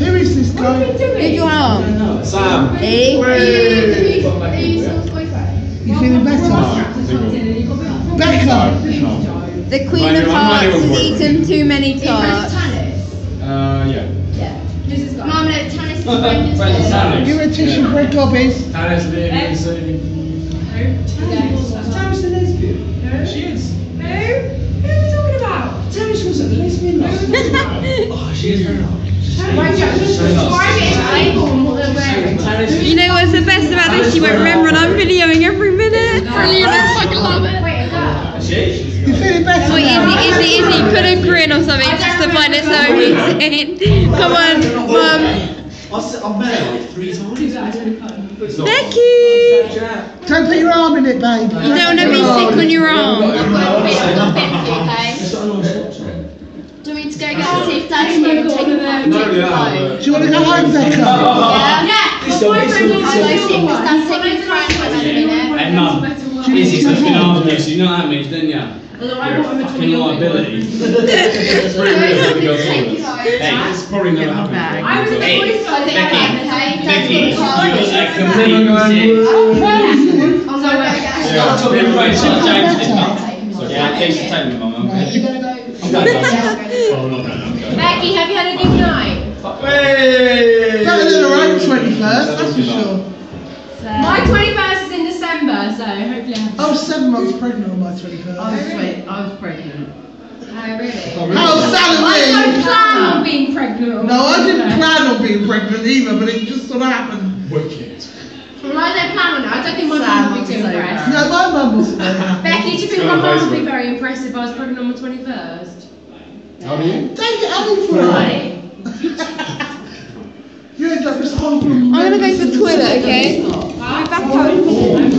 Who is this guy? Who do you want on? Sam. E? You feeling better? Becca! The Queen of Hearts has eaten too many tarts. Uh, yeah. Mum, no, Tannis is Friend of Brendan's Tannis. Give her a tissue, break gobbies. Tannis, Lily, Sadie. Tannis the lesbian? She is. Who? Who are we talking about? Tannis was a lesbian last night. Oh, she is very You know what's the best about this? She won't remember and I'm videoing every minute. Brilliant, I fucking love it. She? You feeling better Wait, now? Izzy, Izzy, Izzy, put a grin or something just to find it so amusing. Come on, Mum. I've met her like three times. Becky! Don't put your arm in it, babe. You don't want to be sick on your arm. I've got a bit, I've got a bit for you, okay? Do you want me to go get the teeth done and then take you home? No, take you yeah. home? Do you want to go home, Becca? Yeah. Yeah. My boyfriend will go sick because Dad's taking his phone for a minute. Hey, mum. Izzy's looking after you, so you know what that means, don't you? You're a fucking liability. It's pretty real when we go forward. Hey, it's probably never happened before. I was in the Hey, voice I think Becky, oh, I'm okay. Becky, you're Dad's a complete shit. I'm going to Yeah, everybody should change this up. Yeah, thanks for telling me, mum. I'm Right, good. you gotta go. I'm done, mum. Oh, not done, I'm good. Becky, have you had a good night? Hey! Better than her own 21st, that's for sure. My 21st is in December, so hopefully I have. I was seven months pregnant on my 21st. I was, twen- I was pregnant. Oh, really? How I Sally! don't plan on being pregnant. No, I didn't plan on being pregnant either, but it just sort of happened. Wicked. Well, I don't plan on it. I don't think my mum would be too so impressed. No, my mum wasn't. Becky, do you think my mum would be very impressed if I was pregnant on my 21st? How do you? Take it out for her. You end up responding. I'm gonna go to the toilet, okay? I'm back home.